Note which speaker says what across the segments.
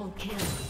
Speaker 1: Double kill.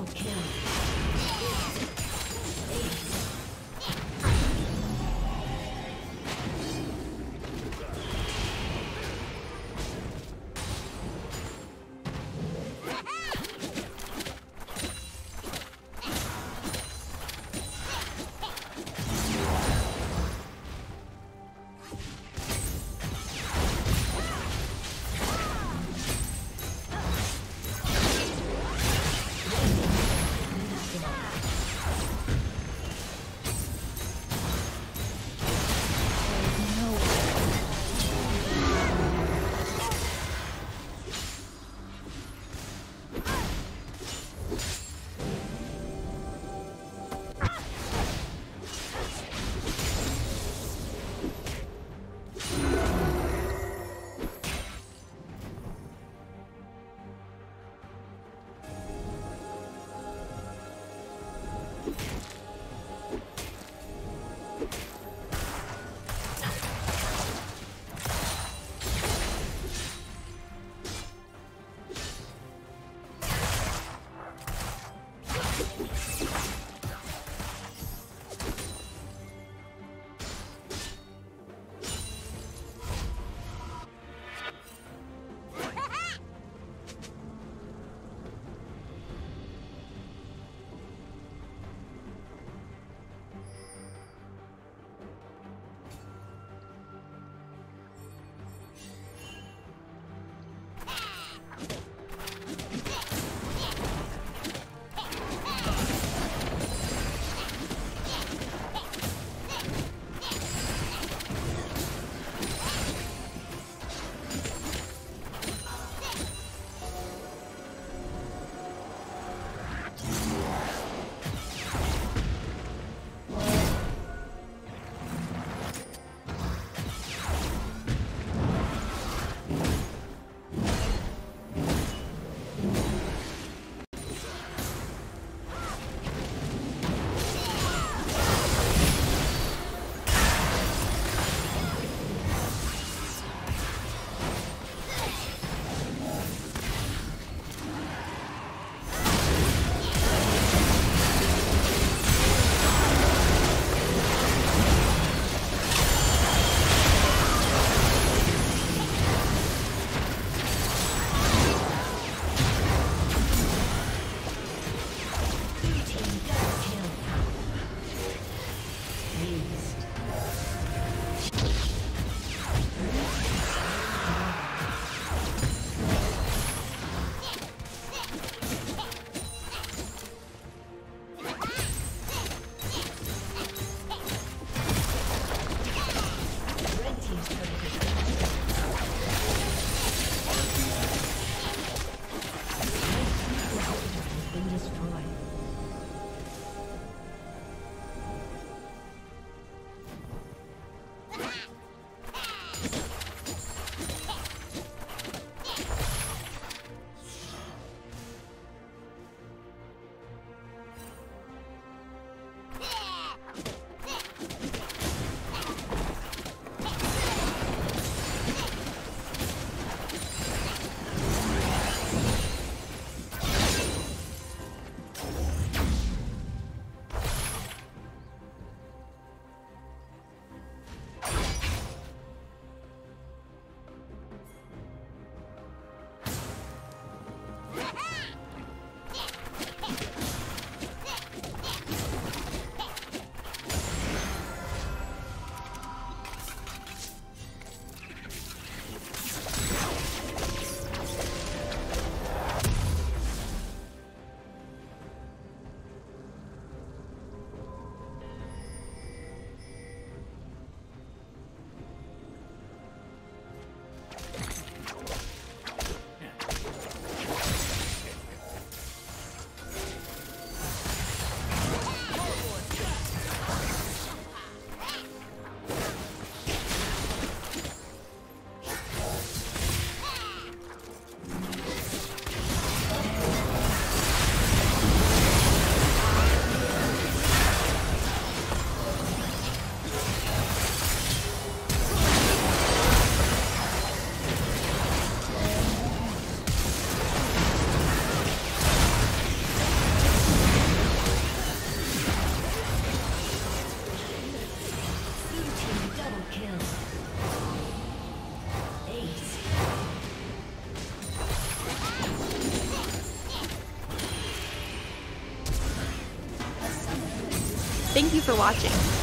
Speaker 2: Double kill. Watching.